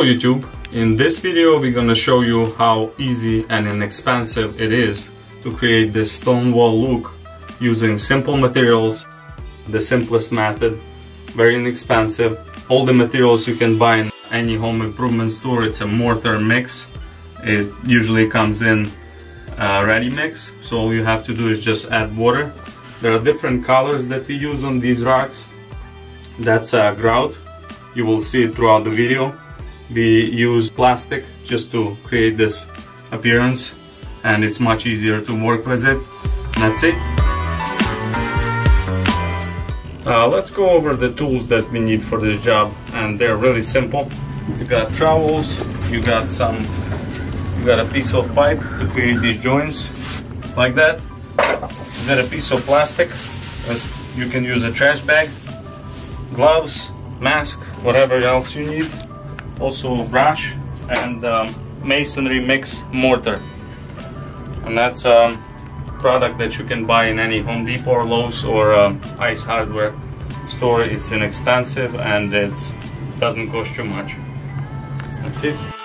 Hello YouTube! In this video we're gonna show you how easy and inexpensive it is to create this stone wall look using simple materials, the simplest method, very inexpensive. All the materials you can buy in any home improvement store, it's a mortar mix. It usually comes in uh, ready mix, so all you have to do is just add water. There are different colors that we use on these rocks. That's uh, grout, you will see it throughout the video we use plastic just to create this appearance and it's much easier to work with it. That's it. Uh, let's go over the tools that we need for this job and they're really simple. You got trowels you got some you got a piece of pipe to create these joints like that. You got a piece of plastic you can use a trash bag gloves mask whatever else you need also brush and um, masonry mix mortar. And that's a um, product that you can buy in any Home Depot or Lowe's or um, Ace Hardware store. It's inexpensive and it doesn't cost too much. That's it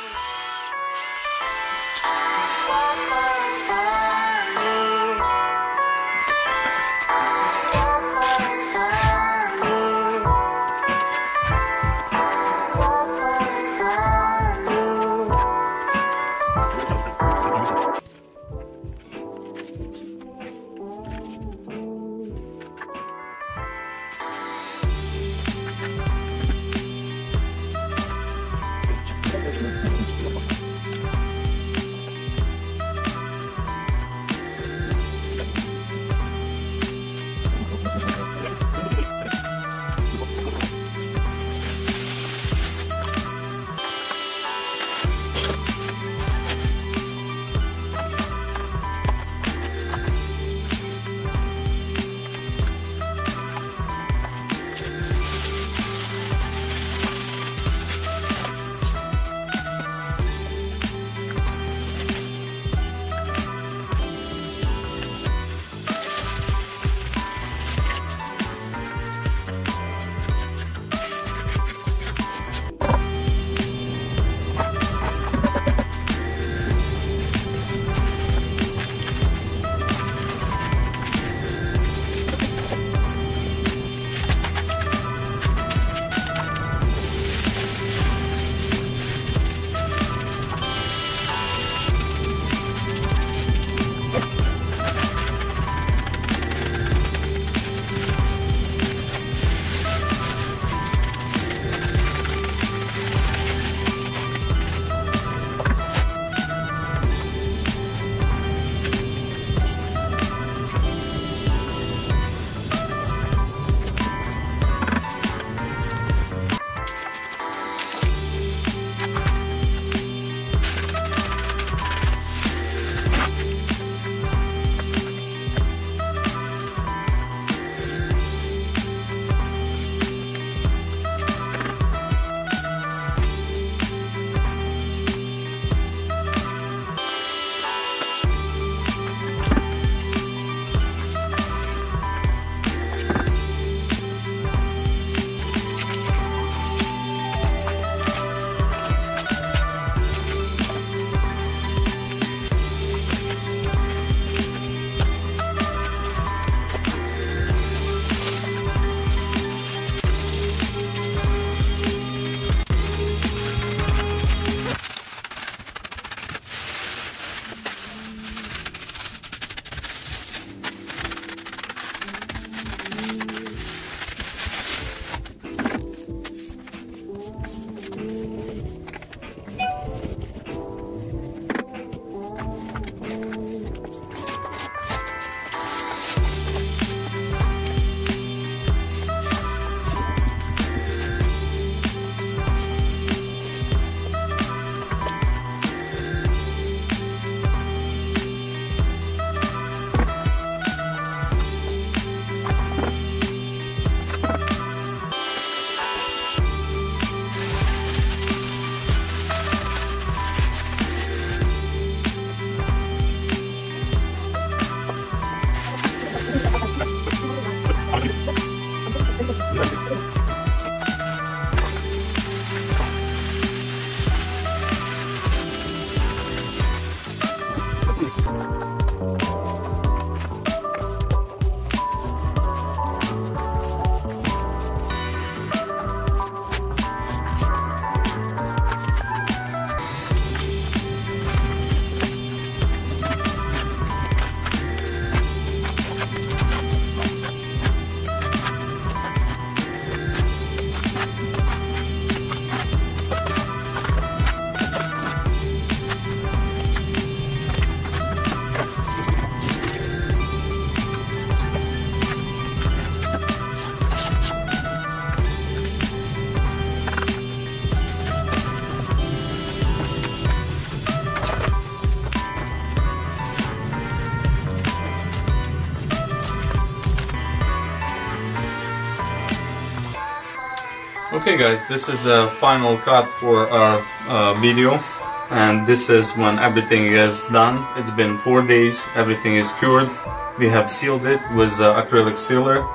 Okay guys, this is a final cut for our uh, video and this is when everything is done. It's been four days, everything is cured. We have sealed it with uh, acrylic sealer.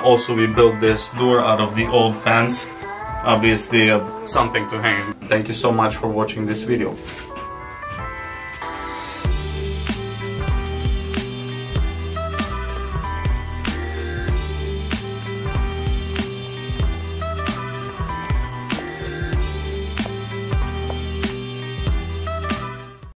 Also we built this door out of the old fence. Obviously uh, something to hang. Thank you so much for watching this video.